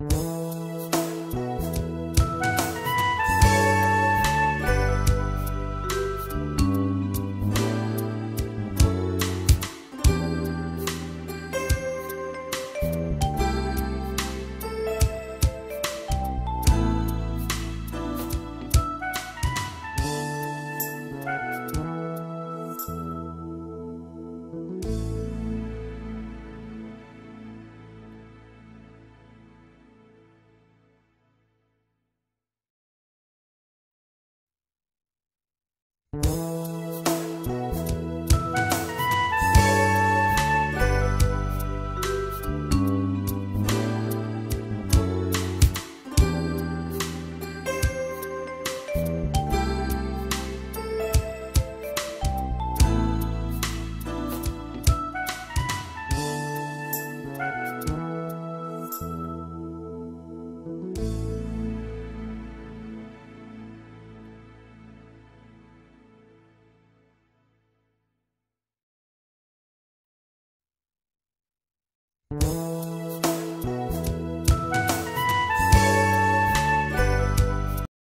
you